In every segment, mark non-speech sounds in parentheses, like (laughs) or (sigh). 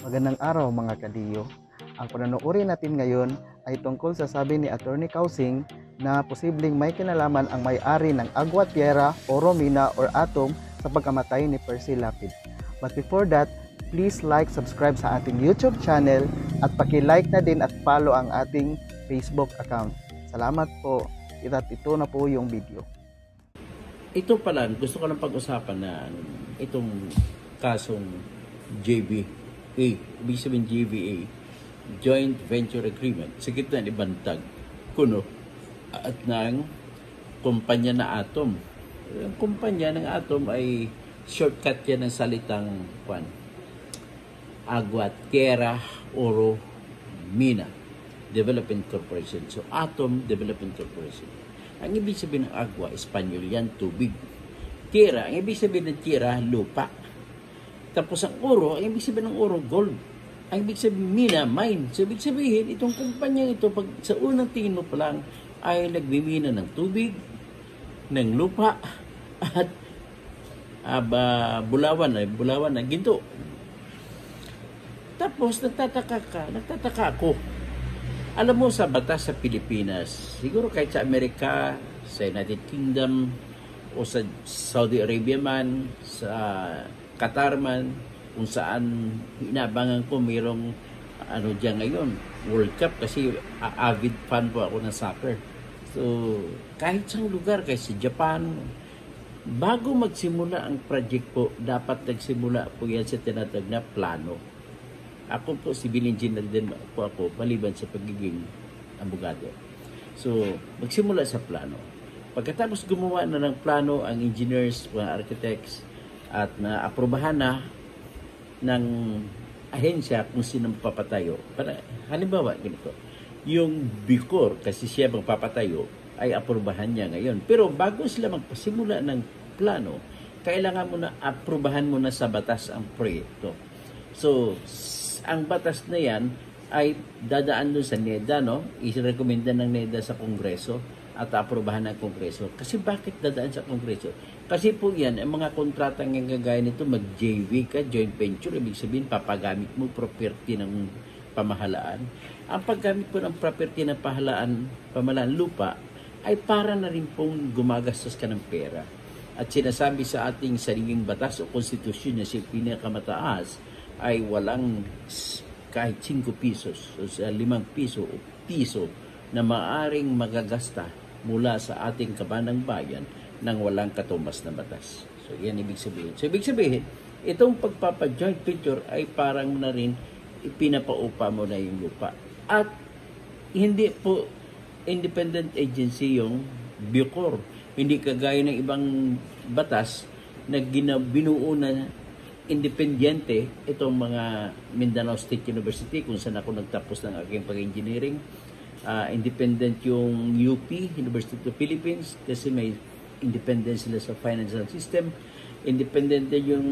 Magandang araw mga kadiyo. Ang panonoodin natin ngayon ay tungkol sa sabi ni Attorney Kausing na posibleng may kinalaman ang may-ari ng Agua Tierra, Oro Mina or Atom sa pagkamatay ni Percy Lapid. But before that, please like, subscribe sa ating YouTube channel at paki-like na din at follow ang ating Facebook account. Salamat po. At ito na po yung video. ito pala, gusto ko lang pag-usapan na itong kasong JVA. Ibig sabihin JVA, Joint Venture Agreement, sa gitna ni Bantag, kuno, at ng kumpanya na Atom. Ang kumpanya ng Atom ay shortcut yan ng salitang kwan, Agua Tierra Oro Mina Development Corporation. So, Atom Development Corporation. Ang ibig sabihin ng agua, Espanyol yan, tubig. Tierra, ang ibig sabihin ng tierra, lupa. Tapos ang oro, ang ibig sabihin ng oro, gold. Ang ibig sabihin, mina, mine. So, ibig sabihin, itong kumpanya ito, pag sa unang tingin mo pa lang, ay nagmimina ng tubig, ng lupa, (laughs) at aba, bulawan, ay bulawan na ginto. Tapos, nagtataka ka, nagtataka ako. Alam mo sa batas sa Pilipinas, siguro kahit sa Amerika, sa United Kingdom, o sa Saudi Arabia man, sa Qatar man, kung saan inabangan ko mayroong ano diyan ngayon, World Cup kasi avid fan po ako ng soccer. So, kahit sa lugar, kahit sa Japan, bago magsimula ang project po, dapat nagsimula po yan sa tinatag na plano. Ako po, civil engineer din po ako, maliban sa pagiging abogado. So, magsimula sa plano. Pagkatapos gumawa na ng plano ang engineers, mga architects, at na-aprobahan na ng ahensya kung sino papatayo. Para, halimbawa, ganito, yung Bicor, kasi siya magpapatayo, ay aprobahan niya ngayon. Pero bago sila magpasimula ng plano, kailangan mo na aprobahan mo na sa batas ang proyekto. So, ang batas na yan ay dadaan doon sa NEDA, no? I-recommenda ng NEDA sa Kongreso at aprobahan ng Kongreso. Kasi bakit dadaan sa Kongreso? Kasi po yan, ang mga kontrata ng gagaya nito, mag-JV ka, joint venture, ibig sabihin, papagamit mo property ng pamahalaan. Ang paggamit po ng property ng pahalaan, pamahalaan lupa, ay para na rin pong gumagastos ka ng pera. At sinasabi sa ating sariling batas o konstitusyon na si pinakamataas ay walang kahit 5 pesos o sa 5 piso o piso na maaring magagasta mula sa ating kabanang bayan ng walang katumbas na batas. So, yan ibig sabihin. So, ibig sabihin, itong pagpapa-joint venture ay parang na rin ipinapaupa mo na yung lupa. At hindi po independent agency yung Bucor. Hindi kagaya ng ibang batas na binuo na independyente itong mga Mindanao State University kung saan ako nagtapos ng aking pag-engineering. Ah, independent yung UP, University of the Philippines, kasi may independent sila sa financial system. Independent din yung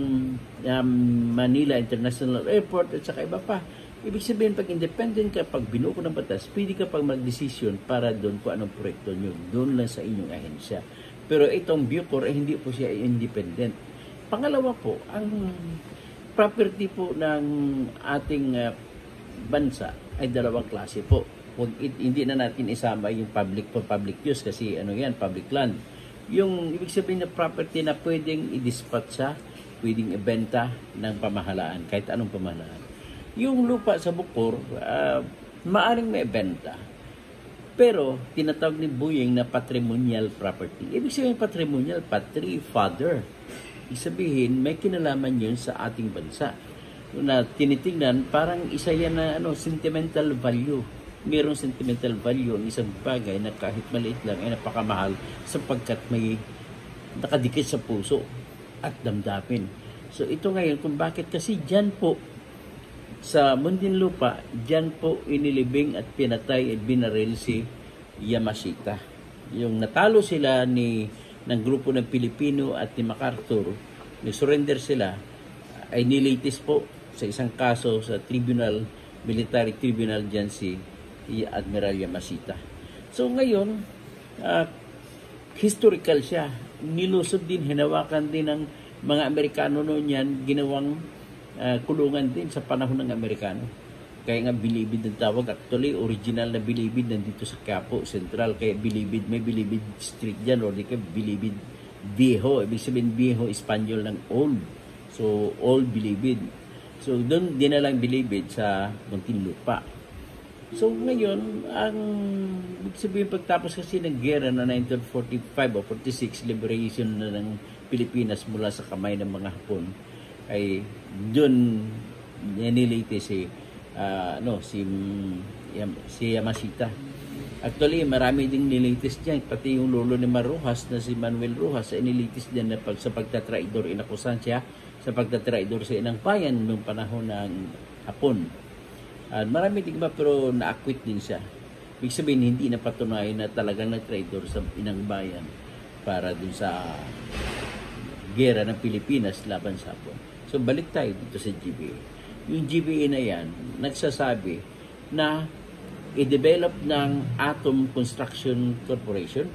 um, Manila International Airport at saka iba pa. Ibig sabihin, pag independent ka, pag binuo ng batas, pwede ka pag mag-desisyon para doon kung anong proyekto nyo. Doon lang sa inyong ahensya. Pero itong Bucor, eh, hindi po siya independent. Pangalawa po, ang property po ng ating ah, bansa ay dalawang klase po. Huwag, i- hindi na natin isama yung public for public use kasi ano yan, public land. Yung ibig sabihin na property na pwedeng i-dispatch sa, pwedeng ibenta ng pamahalaan, kahit anong pamahalaan. Yung lupa sa Bukor, ah, maaring may benta. Pero, tinatawag ni Buying na patrimonial property. Ibig sabihin patrimonial, patri, father. Ibig sabihin, may kinalaman yun sa ating bansa. Na tinitingnan, parang isa yan na ano, sentimental value. Merong sentimental value ang isang bagay na kahit maliit lang ay napakamahal sapagkat may nakadikit sa puso at damdamin. So ito ngayon kung bakit kasi dyan po sa Muntinlupa, dyan po inilibing at pinatay at binaril si Yamashita. Yung natalo sila ni ng grupo ng Pilipino at ni MacArthur, ni-surrender sila, ay nilitis po sa isang kaso sa tribunal, military tribunal dyan si Admiral Yamashita. So ngayon, ah, historical siya. Nilusob din, hinawakan din ng mga Amerikano noon yan, ginawang ah, kulungan din sa panahon ng Amerikano. Kaya nga Bilibid ang tawag. Actually, original na Bilibid nandito sa Quiapo Central. Kaya Bilibid, may Bilibid Street dyan or di ka Bilibid Viejo. Ibig sabihin Viejo, Espanyol ng old. So, old Bilibid. So, doon dinalang Bilibid sa Muntinlupa. So, ngayon, ang sabihin pagtapos kasi ng gera na 1945 o 46, liberation na ng Pilipinas mula sa kamay ng mga Hapon, ay doon nilite si ah, ano si si Yamashita. Actually, marami ding nilitis diyan, pati yung lolo ni Marujas na si Manuel Rojas ay nilitis din na pag, sa pagtatraidor inakusan siya sa pagtatraidor sa inang bayan noong panahon ng Hapon. At marami din ba pero na-acquit din siya. Ibig sabihin, hindi na patunayan na talagang nag-traidor sa inang bayan para dun sa gera ng Pilipinas laban sa Hapon. So balik tayo dito sa GBA. Yung GBA na yan, nagsasabi na i-develop ng Atom Construction Corporation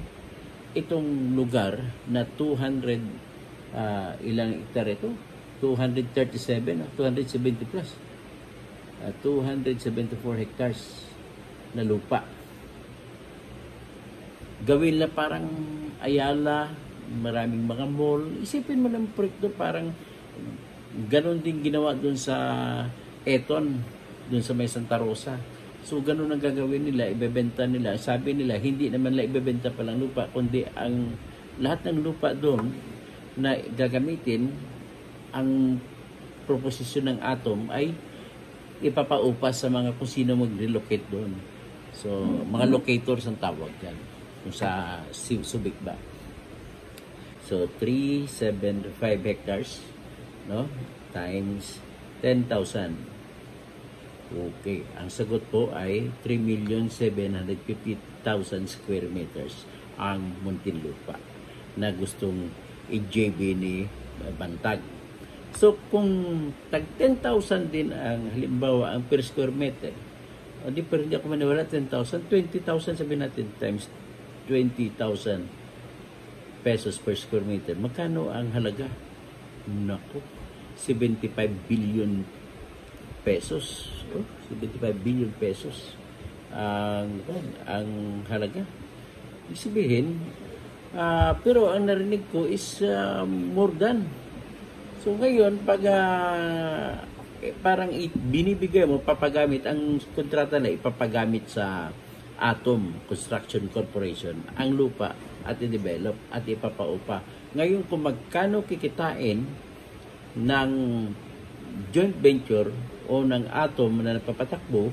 itong lugar na 200 ah, ilang hektar ito? 237 o 270 plus. Ah, 274 hectares na lupa. Gawin na parang Ayala, maraming mga mall. Isipin mo ng proyekto parang ganon din ginawa dun sa Eton, dun sa may Santa Rosa. So, ganun ang gagawin nila, ibebenta nila. Sabi nila, hindi naman nila ibebenta pa lang lupa, kundi ang lahat ng lupa doon na gagamitin, ang proposisyon ng atom ay ipapaupas sa mga kung sino mag-relocate doon. So, mga locators ang tawag dyan. Kung sa Su- Subic ba. So, 375 hectares, no? Times 10,000. Okay. Ang sagot po ay 3,750,000 square meters ang Muntinlupa na gustong i-JB ni Bantag. So, kung tag 10,000 din ang halimbawa ang per square meter, o di pero hindi ako maniwala 10,000, 20,000 sabihin natin times 20,000 pesos per square meter. Magkano ang halaga? Naku, 75 billion pesos. Oh, 75 billion pesos ang ang halaga. Ibig sabihin, ah, pero ang narinig ko is ah, more than. So ngayon, pag ah, eh, parang i- binibigay mo, papagamit, ang kontrata na ipapagamit sa Atom Construction Corporation ang lupa at i-develop at ipapaupa. Ngayon, kung magkano kikitain ng joint venture o ng atom na napapatakbo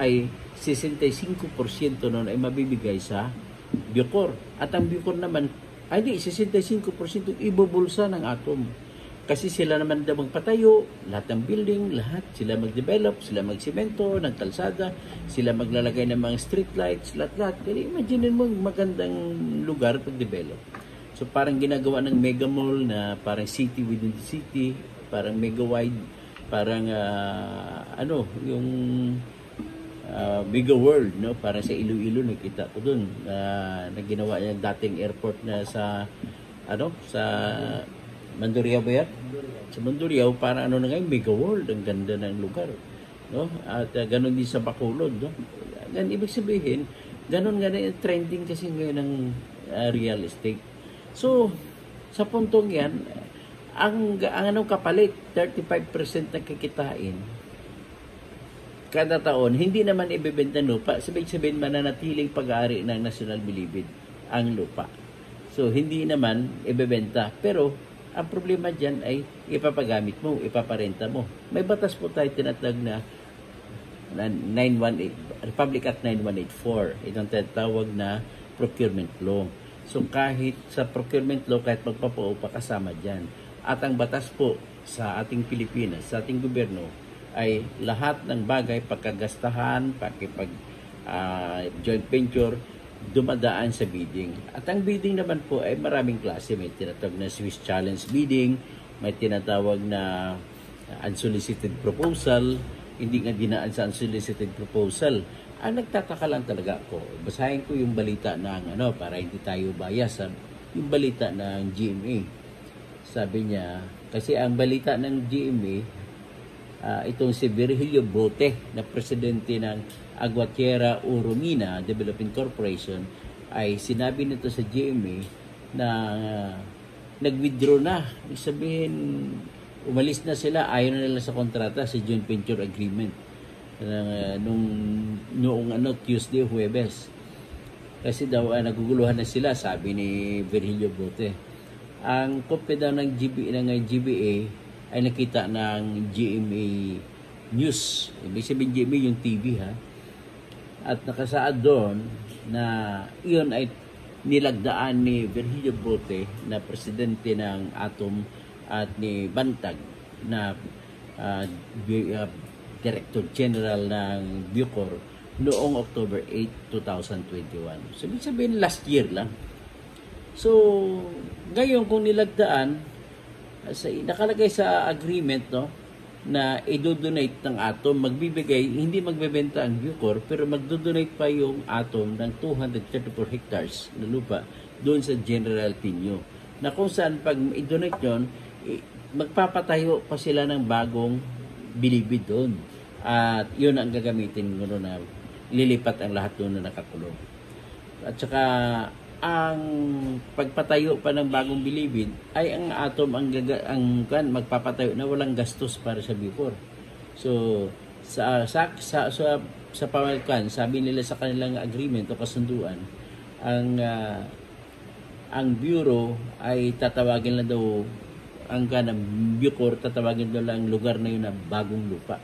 ay 65% noon ay mabibigay sa Bucor. At ang Bucor naman, ay di, 65% ibubulsa ng atom. Kasi sila naman daw magpatayo, lahat ng building, lahat, sila mag-develop, sila magsimento, ng kalsada, sila maglalagay ng mga street lights, lahat-lahat. Kaya imagine mo magandang lugar pag-develop. So parang ginagawa ng mega mall na parang city within the city, parang mega wide, parang ah, ano, yung uh, Mega World, no? Parang sa Iloilo nakita ko doon na ginawa niya dating airport na sa ano, sa Mandurriao ba yan? Sa Mandurriao, para ano na ngayon, Mega World, ang ganda ng lugar. No? At uh, ganun din sa Bacolod, no? Gan ibig sabihin, ganun nga na trending kasi ngayon ng uh, real estate. So, sa puntong yan, ang, ang anong kapalit, 35% na kikitain, kada taon, hindi naman ibebenta lupa. Sabihin sabihin mananatiling pag-aari ng National Bilibid ang lupa. So, hindi naman ibebenta. Pero, ang problema dyan ay ipapagamit mo, ipaparenta mo. May batas po tayo tinatag na na 918, Republic Act 9184. Itong tinatawag na procurement law. So kahit sa procurement law, kahit magpapaupa kasama dyan. At ang batas po sa ating Pilipinas, sa ating gobyerno, ay lahat ng bagay, pagkagastahan, pakipag ah, joint venture, dumadaan sa bidding. At ang bidding naman po ay maraming klase. May tinatawag na Swiss Challenge bidding, may tinatawag na unsolicited proposal, hindi nga dinaan sa unsolicited proposal. Ang nagtataka lang talaga ako, basahin ko yung balita ng ano, para hindi tayo bias, ha? yung balita ng GMA. Sabi niya, kasi ang balita ng GMA, ah, itong si Virgilio Bote na presidente ng Aguatiera Urumina Development Corporation ay sinabi nito sa GMA na ah, nag-withdraw na. Ibig sabihin, umalis na sila, ayaw na nila sa kontrata sa joint venture agreement uh, nung noong ano Tuesday, Huwebes. Kasi daw uh, naguguluhan na sila, sabi ni Virgilio Bote. Ang kopya daw ng GB ng GBA ay nakita ng GMA News. Ibig sabihin GMA yung TV ha. At nakasaad doon na iyon ay nilagdaan ni Virgilio Bote na presidente ng Atom at ni Bantag na uh, Director General ng Bucor noong October 8, 2021. So, ibig sabihin last year lang. So, ngayon kung nilagdaan, sa, nakalagay sa agreement no, na i-donate ng Atom, magbibigay, hindi magbebenta ang Bucor, pero magdo-donate pa yung Atom ng 234 hectares na lupa doon sa General Pinyo. Na kung saan pag i-donate yon, i- magpapatayo pa sila ng bagong bilibid doon. At yun ang gagamitin mo na lilipat ang lahat doon na nakakulong. At saka ang pagpatayo pa ng bagong bilibid ay ang atom ang gaga, ang kan magpapatayo na walang gastos para sa Bucor. So sa sa sa sa, sa pamakan, sabi nila sa kanilang agreement o kasunduan, ang ah, ang bureau ay tatawagin lang daw ang kanang Bucor tatawagin daw lang ang lugar na yun na bagong lupa.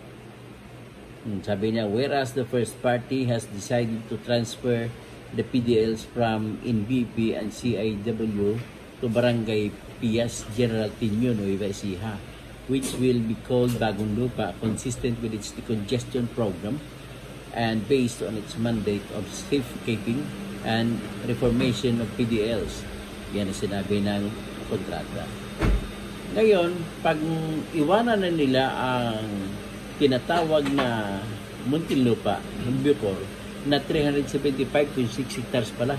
Hmm, Sabi niya, whereas the first party has decided to transfer the PDLs from NBP and CIW to Barangay Pias General Tinyo, Nueva Ecija, which will be called Bagong Lupa, consistent with its decongestion program and based on its mandate of safekeeping and reformation of PDLs. Yan ang sinabi ng kontrata. Ngayon, pag iwanan na nila ang tinatawag na Muntinlupa, Bucor, na 375.6 hectares pala.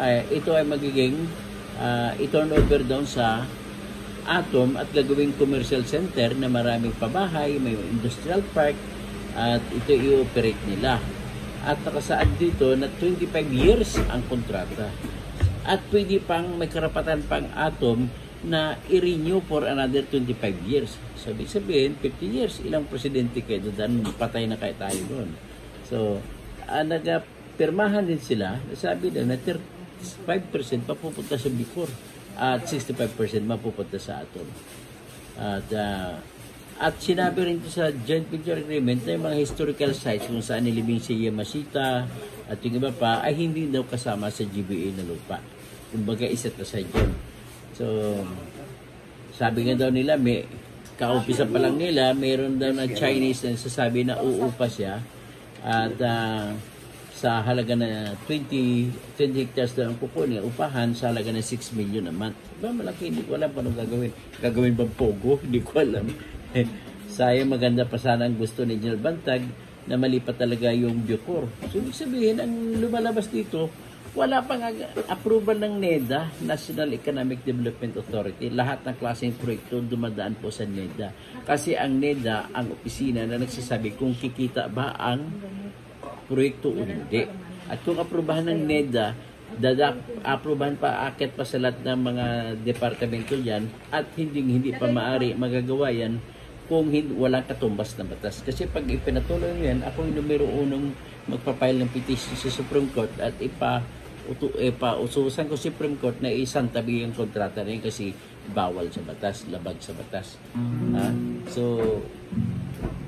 Ay, ito ay magiging uh, i-turn over down sa Atom at gagawing commercial center na maraming pabahay, may industrial park at ito i-operate nila. At nakasaad dito na 25 years ang kontrata. At pwede pang may karapatan pang Atom na i-renew for another 25 years. Sabi sabihin, 50 years, ilang presidente kayo doon, patay na kayo tayo doon. So, uh, nagpirmahan din sila, sabi na na 35% mapupunta sa Bicor at 65% mapupunta sa Atom. At uh, at sinabi rin sa joint venture agreement na yung mga historical sites kung saan nilibing si Yamashita at yung iba pa ay hindi daw kasama sa GBA na lupa. Kumbaga isa't aside yun. So, sabi nga daw nila, may kaumpisa pa lang nila, mayroon daw na Chinese na sasabi na uupa siya at ah, sa halaga na 20, 20 hectares daw ang kukunin, upahan sa halaga na 6 million a month. Ba, malaki, hindi ko alam paano gagawin. Gagawin bang pogo? (laughs) Hindi ko alam. (laughs) Sayang maganda pa sana ang gusto ni General Bantag na malipat talaga yung Bucor. So, ibig sabihin, ang lumalabas dito, wala pang approval ng NEDA, National Economic Development Authority. Lahat ng klaseng proyekto dumadaan po sa NEDA. Kasi ang NEDA, ang opisina na nagsasabi kung kikita ba ang proyekto o hindi. At kung aprubahan ng NEDA, dadak aprubahan pa akit pa sa lahat ng mga departamento yan at hindi hindi pa maari magagawa yan kung hindi, walang katumbas na batas. Kasi pag ipinatuloy yan, ako yung numero unong magpapile ng petition sa Supreme Court at ipa utu, ipa ususan ko Supreme Court na isang tabi yung kontrata na yun kasi bawal sa batas, labag sa batas. Ha? So,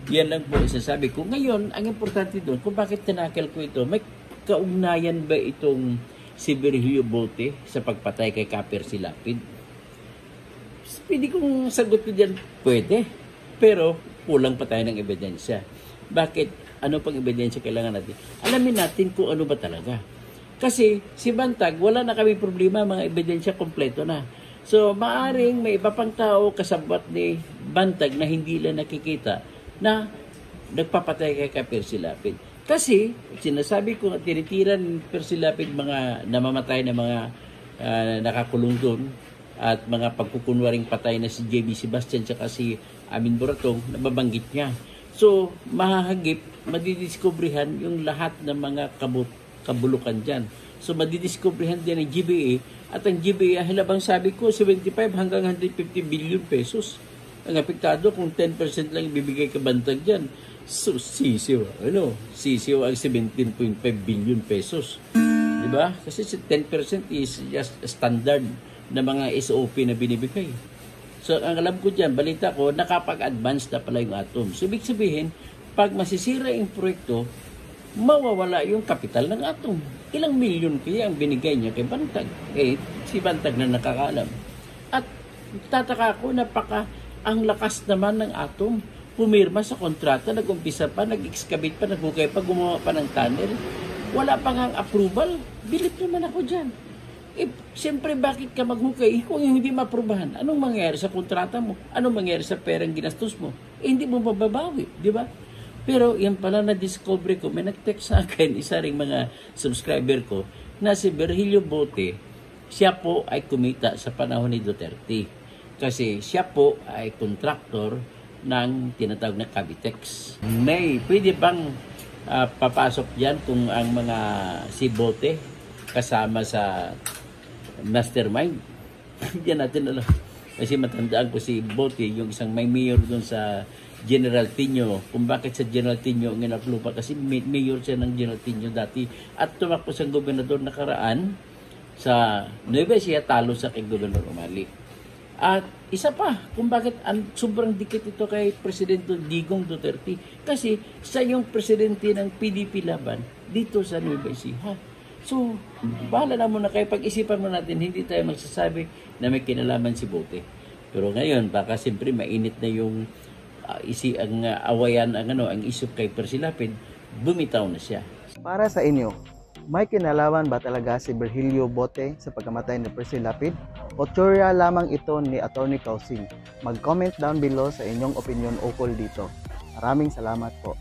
yan lang po isasabi ko. Ngayon, ang importante doon, kung bakit tinakil ko ito, may kaugnayan ba itong si Virgilio Bote sa pagpatay kay Kaper Silapid? Pwede kong sagot ko dyan, pwede. Pero kulang pa tayo ng ebidensya. Bakit? Ano pang ebidensya kailangan natin? Alamin natin kung ano ba talaga. Kasi si Bantag, wala na kami problema, mga ebidensya kompleto na. So, maaring may iba pang tao kasabot ni Bantag na hindi lang nakikita na nagpapatay kay kay Persilapid. Kasi, sinasabi ko, tinitira ni Persilapid mga namamatay na mga ah, nakakulong doon at mga pagkukunwaring patay na si JB Sebastian tsaka si Amin Buratong, nababanggit niya. So, mahahagip, madidiskubrihan yung lahat ng mga kabut kabulukan dyan. So, madidiskubrihan din ang GBA at ang GBA, halabang sabi ko, 75 hanggang 150 billion pesos. Ang apektado kung 10% lang ibibigay kabantag dyan. So, sisiw. Ano? Sisiw ang 17.5 billion pesos. Di ba? Kasi si 10% is just standard na mga SOP na binibigay. So, ang alam ko dyan, balita ko, nakapag-advance na pala yung atom. So, ibig sabihin, pag masisira yung proyekto, mawawala yung kapital ng atom. Ilang milyon kaya ang binigay niya kay Bantag? Eh, si Bantag na nakakaalam. At tataka ko, napaka ang lakas naman ng atom. Pumirma sa kontrata, nag-umpisa pa, nag-excavate pa, naghukay pa, gumawa pa ng tunnel. Wala pa nga approval. Bilip naman ako dyan. Eh, siyempre, bakit ka maghukay kung hindi maprubahan? Anong mangyayari sa kontrata mo? Anong mangyayari sa perang ginastos mo? Eh, hindi mo mababawi, di ba? Pero yan pala na-discover ko, may nag-text sa akin, isa ring mga subscriber ko, na si Virgilio Bote, siya po ay kumita sa panahon ni Duterte. Kasi siya po ay contractor ng tinatawag na Cavitex. May, pwede bang ah, papasok dyan kung ang mga si Bote kasama sa mastermind? (coughs) Hindi natin alam. Kasi matandaan ko si Bote, yung isang may mayor doon sa General Tino. Kung bakit sa General Tino ang inaklupa. Kasi may- mayor siya ng General Tino dati. At tumakbo sa gobernador nakaraan sa Nueva Ecija talo sa kay Gobernador Umali. At isa pa, kung bakit ang sobrang dikit ito kay Presidente Digong Duterte. Kasi siya yung presidente ng PDP laban dito sa Nueva Ecija. So, bahala na muna kayo. Pag-isipan mo natin, hindi tayo magsasabi na may kinalaman si Bote. Pero ngayon, baka siyempre mainit na yung isi ang ah, awayan ang ano ang isip kay Persilapid, bumitaw na siya. Para sa inyo, may kinalaman ba talaga si Virgilio Bote sa pagkamatay ni Percy Lapid? O teorya lamang ito ni Attorney Kausing? Mag-comment down below sa inyong opinion ukol dito. Maraming salamat po.